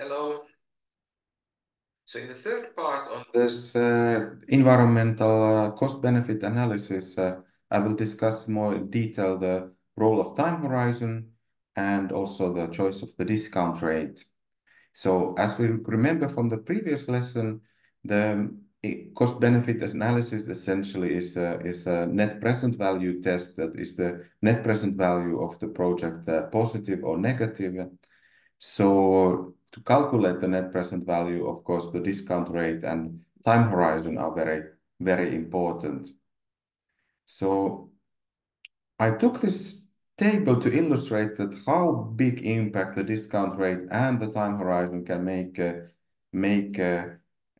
Hello. So in the third part of this uh, environmental uh, cost-benefit analysis, uh, I will discuss more in detail the role of time horizon and also the choice of the discount rate. So as we remember from the previous lesson, the cost-benefit analysis essentially is a, is a net present value test that is the net present value of the project uh, positive or negative. So to calculate the net present value, of course, the discount rate and time horizon are very, very important. So I took this table to illustrate that how big impact the discount rate and the time horizon can make. Uh, make uh,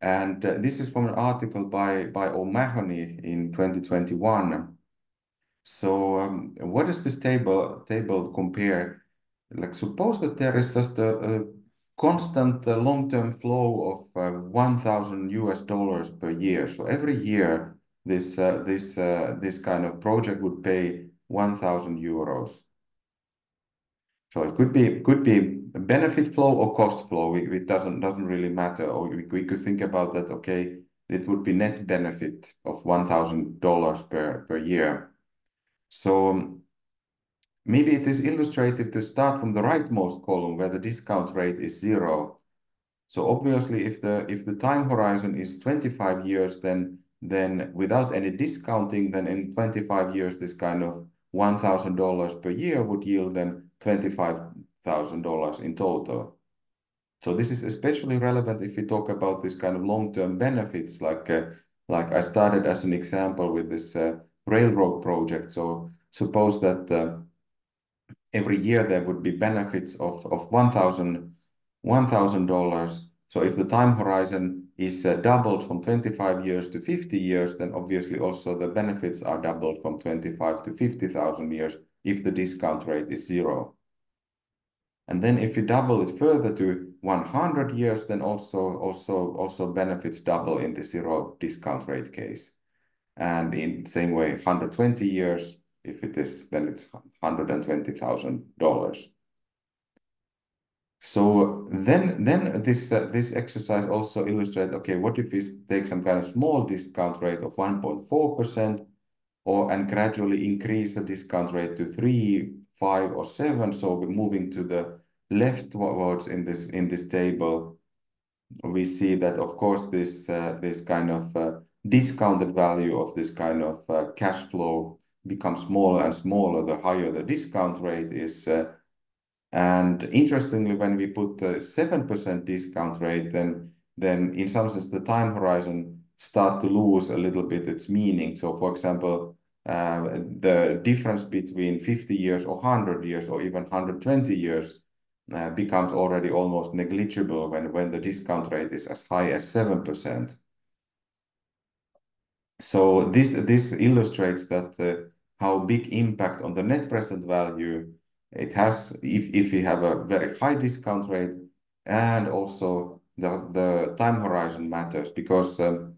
and uh, this is from an article by, by O'Mahony in 2021. So um, what does this table, table compare? Like suppose that there is just a, a constant uh, long-term flow of uh, 1,000 US dollars per year. So every year, this uh, this this kind of project would pay 1,000 euros. So it could be could be benefit flow or cost flow. It, doesn't doesn't really matter. Or we, could think about that. Okay, it would be net benefit of 1,000 dollars per per year. So um, Maybe it is illustrative to start from the rightmost column where the discount rate is zero. So obviously, if the if the time horizon is 25 years, then then without any discounting, then in 25 years, this kind of $1,000 per year would yield them $25,000 in total. So this is especially relevant if we talk about this kind of long-term benefits, like uh, like I started as an example with this uh, railroad project. So suppose that uh, every year there would be benefits of, of $1,000. $1, so if the time horizon is uh, doubled from 25 years to 50 years, then obviously also the benefits are doubled from 25 to 50,000 years if the discount rate is zero. And then if you double it further to 100 years, then also, also, also benefits double in the zero discount rate case. And in the same way, 120 years, if it is, then it's $120,000. So then, then this uh, this exercise also illustrates, okay, what if we take some kind of small discount rate of 1.4% or and gradually increase the discount rate to 3, 5, or 7. So we're moving to the leftwards in this in this table. We see that, of course, this uh, this kind of uh, discounted value of this kind of uh, cash flow becomes smaller and smaller the higher the discount rate is. Uh, and interestingly, when we put the 7% discount rate, then, then in some sense the time horizon start to lose a little bit its meaning. So for example, uh, the difference between 50 years or 100 years or even 120 years uh, becomes already almost negligible when the discount rate is as high as 7%. So this, this illustrates that uh, how big impact on the net present value it has if, we have a very high discount rate and also the, time horizon matters because um,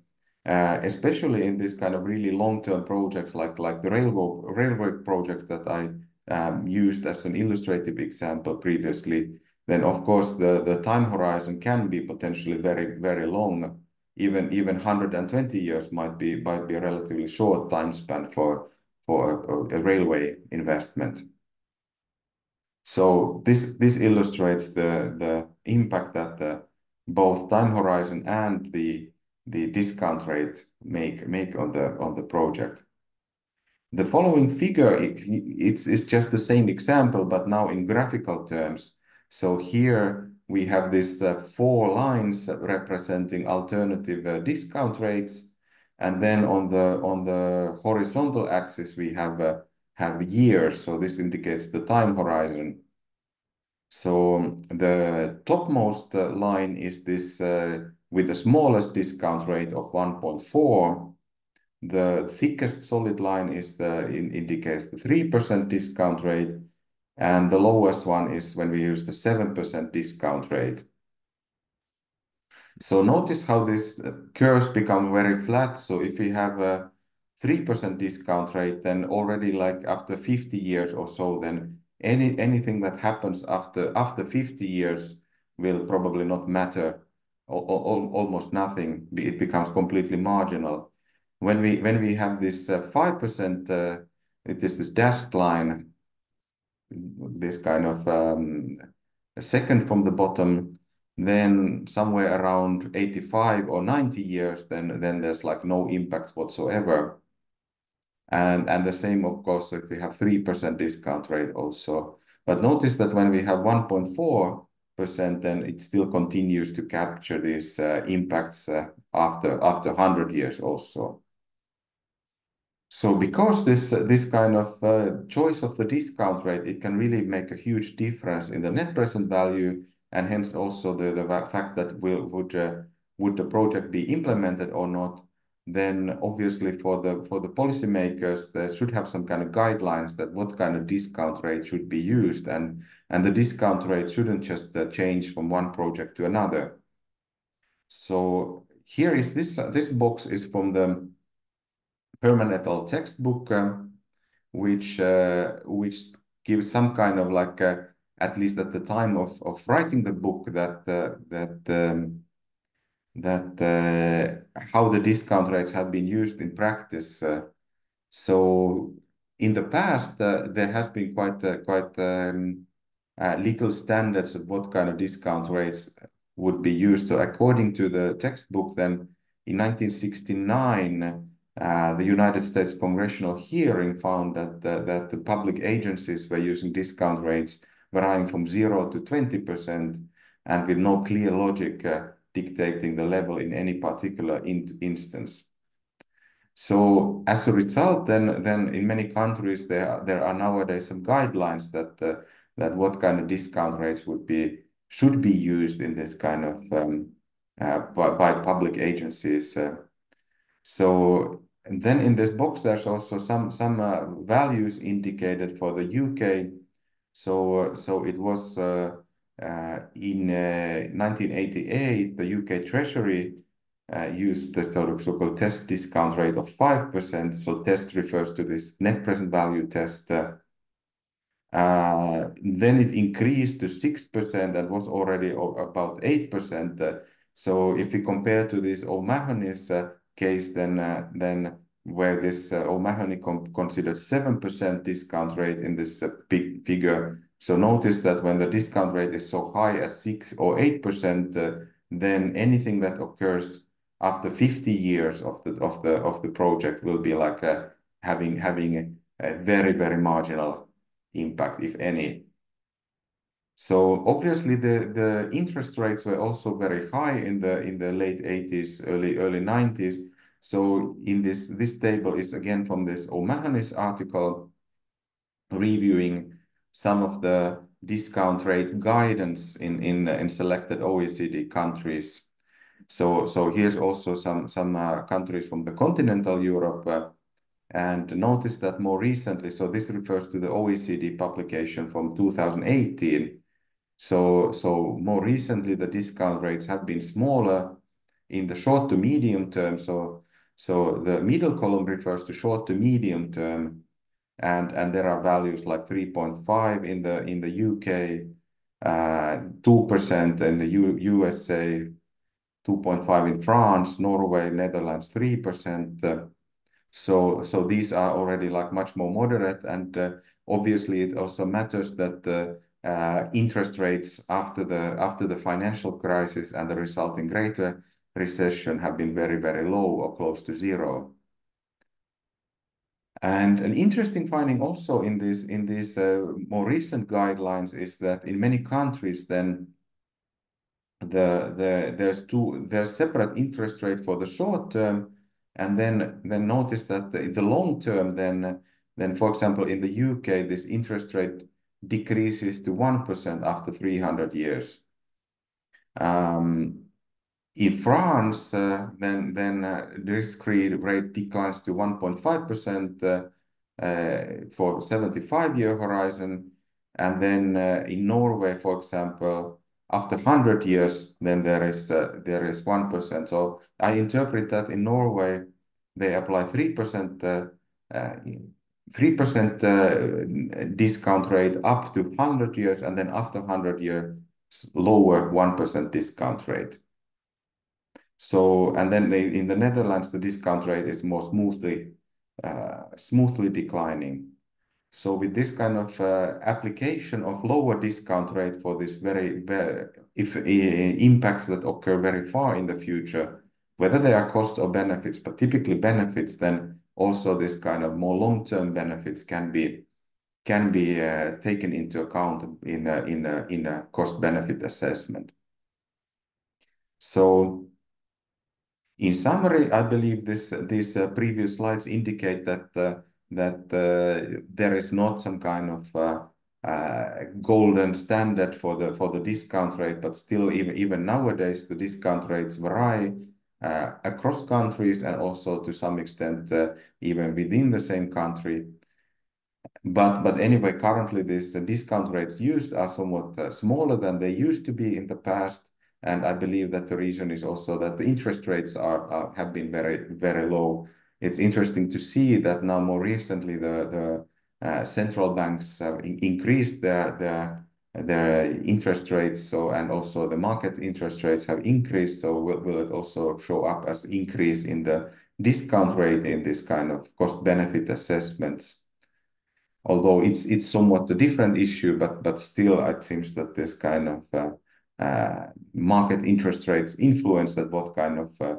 uh, especially in this kind of really long-term projects like the railroad projects that I um, used as an illustrative example previously, then of course the time horizon can be potentially very, very long. Even even 120 years might be might be a relatively short time span for for a, railway investment. So this this illustrates the impact that both time horizon and the the discount rate make make on the on the project. The following figure it, it's it's just the same example, but now in graphical terms. So here we have this uh, four lines representing alternative uh, discount rates and then on the on the horizontal axis, we have uh, have years. So this indicates the time horizon. So the topmost uh, line is this uh, with the smallest discount rate of 1.4. The thickest solid line is the in, indicates the 3% discount rate. And the lowest one is when we use the 7% discount rate. So notice how these uh, curves become very flat. So if we have a 3% discount rate, then already like after 50 years or so, then any anything that happens after after 50 years will probably not matter almost nothing. It becomes completely marginal. When we when we have this 5%, uh, uh, it is this dashed line, this kind of um, a second from the bottom, then somewhere around 85 or 90 years, then then there's like no impact whatsoever. And and the same, of course, if we have 3% discount rate also. But notice that when we have 1.4 percent, then it still continues to capture these uh, impacts uh, after after 100 years also. So because this uh, this kind of uh, choice of the discount rate, it can really make a huge difference in the net present value, and hence also the the fact that will would uh, would the project be implemented or not then obviously for the for the policymakers, they should have some kind of guidelines that what kind of discount rate should be used, and and the discount rate shouldn't just change from one project to another. So here is this this box is from the Perman et al. textbook, uh, which uh, which gives some kind of like uh, at least at the time of of writing the book that uh, that um, that uh, how the discount rates have been used in practice. Uh, so in the past, uh, there has been quite quite um, little standards of what kind of discount rates would be used. So according to the textbook, then in 1969, uh, the United States congressional hearing found that, uh, that the public agencies were using discount rates varying from 0 to 20% and with no clear logic uh, dictating the level in any particular in instance. So as a result, then then in many countries there there are nowadays some guidelines that uh, that what kind of discount rates would be should be used in this kind of um, uh, by, by public agencies. So then in this box there's also some some uh, values indicated for the UK. So uh, so it was uh, uh, in 1988, uh, the UK Treasury used the sort of so-called test discount rate of 5%. So test refers to this net present value test. Uh, then it increased to 6% and was already about 8%. Uh, so if we compare to this O'Mahony's uh, case, then, then where this O'Mahony considered 7% discount rate in this big figure, so notice that when the discount rate is so high as 6 or 8%, uh, then anything that occurs after 50 years of the of the of the project will be like uh, having a very very marginal impact if any so obviously the the interest rates were also very high in the in the late 80s early early 90s so in this this table is again from this O'Mahony's article reviewing some of the discount rate guidance in, in, in selected OECD countries. So, so here's also some, some uh, countries from the continental Europe. Uh, and notice that more recently, so this refers to the OECD publication from 2018. So, so more recently, the discount rates have been smaller in the short to medium term. So, so the middle column refers to short to medium term, and and there are values like 3.5 in the in the UK, uh, 2% in the U USA, 2.5 in France, Norway, Netherlands, 3%. Uh, so so these are already like much more moderate, and uh, obviously it also matters that the uh, interest rates after the after the financial crisis and the resulting greater recession have been very very low or close to zero. And an interesting finding also in this in these uh, more recent guidelines is that in many countries then the the there's two there's separate interest rate for the short term and then then notice that in the long term then then for example in the UK this interest rate decreases to 1% after 300 years. Um, in France, uh, then then uh, risk-free rate declines to 1.5% uh, for 75-year horizon. And then in Norway, for example, after 100 years, then there is there is 1%. So I interpret that in Norway, they apply 3% 3% discount rate up to 100 years, and then after 100 years, lower 1% discount rate. So, and then in the Netherlands, the discount rate is more smoothly, uh, smoothly declining. So with this kind of uh, application of lower discount rate for this very, uh, impacts that occur very far in the future, whether they are cost or benefits, but typically benefits, then also this kind of more long-term benefits can be can be uh, taken into account in a, in a, in a cost benefit assessment. So in summary, I believe this these uh, previous slides indicate that uh, that there is not some kind of golden standard for the for the discount rate, but still even nowadays the discount rates vary Uh, across countries and also to some extent uh, even within the same country. But but anyway, currently these uh, discount rates used are somewhat smaller than they used to be in the past. And I believe that the reason is also that the interest rates are, are have been very, very low. It's interesting to see that now more recently the, the uh, central banks have in increased their, their, their interest rates. So, and also the market interest rates have increased. So will, it also show up as increase in the discount rate in this kind of cost benefit assessments? Although it's, somewhat a different issue, but, but still it seems that this kind of uh, uh, market interest rates influence that what kind of uh,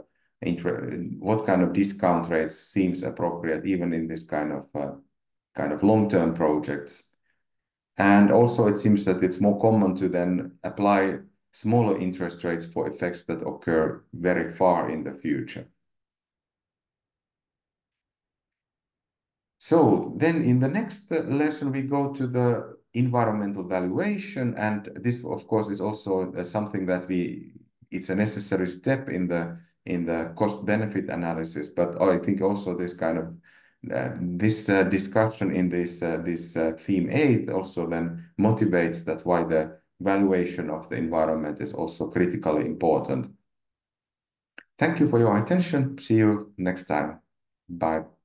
what kind of discount rates seems appropriate even in this kind of kind of long-term projects. And also it seems that it's more common to then apply smaller interest rates for effects that occur very far in the future. So then in the next lesson, we go to the environmental valuation. And this, of course, is also uh, something that we, it's a necessary step in the in the cost benefit analysis. But I think also this kind of this uh, discussion in this uh, this uh, theme eight also then motivates that why the valuation of the environment is also critically important. Thank you for your attention. See you next time. Bye.